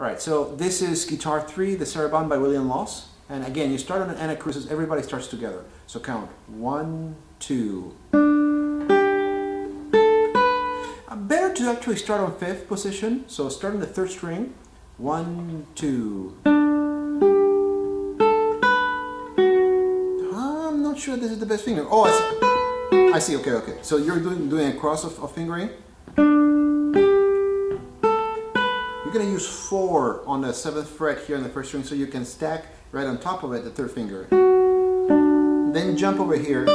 All right, so this is Guitar 3, the Sarabande by William Lawes. And again, you start on an anacrusis, everybody starts together. So count one, two. Better to actually start on fifth position. So start on the third string. One, two. I'm not sure this is the best finger. Oh, I see. I see. Okay, okay. So you're doing doing a cross of, of fingering. Going to use 4 on the 7th fret here on the first string so you can stack right on top of it the third finger. Then jump over here.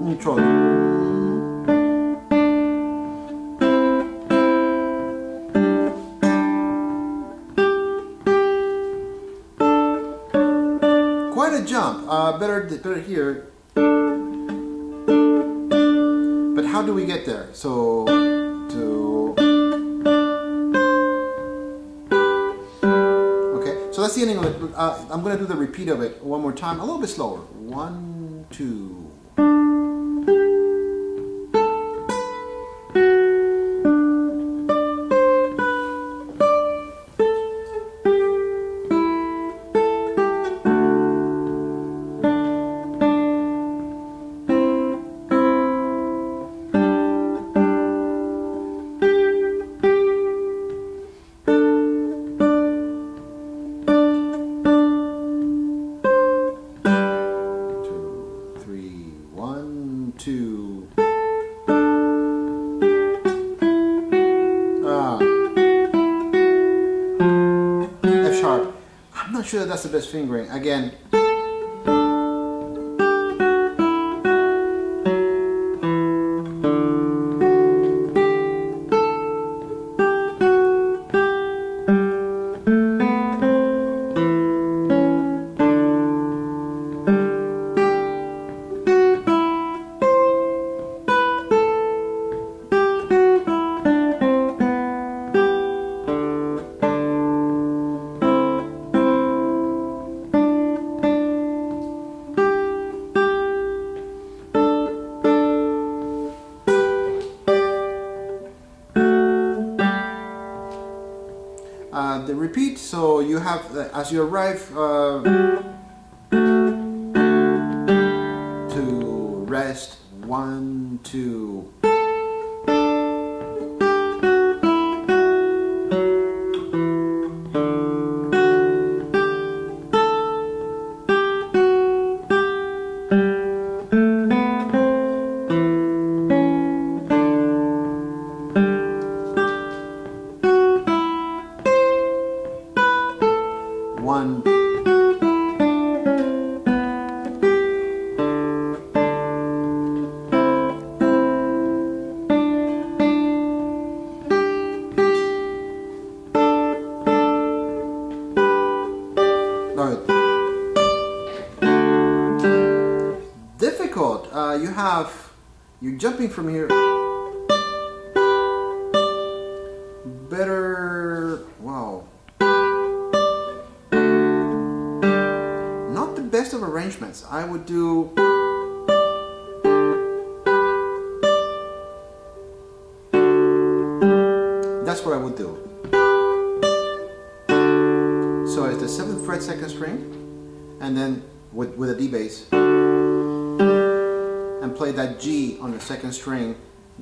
Neutral. Quite a jump. Uh, better, better here how do we get there? So, to... Okay, so that's the ending of it. Uh, I'm going to do the repeat of it one more time, a little bit slower. One, two... not sure that that's the best fingering. Again, repeat so you have uh, as you arrive uh, to rest one two one. Difficult. Uh, you have, you're jumping from here. Better, best of arrangements, I would do that's what I would do. So it's the 7th fret second string and then with, with a D bass and play that G on the second string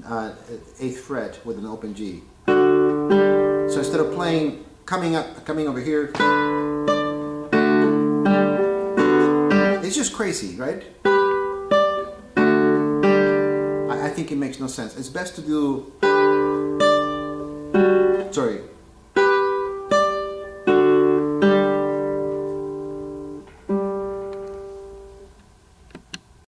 uh, 8th fret with an open G. So instead of playing coming up coming over here It's just crazy, right? I, I think it makes no sense. It's best to do... Sorry,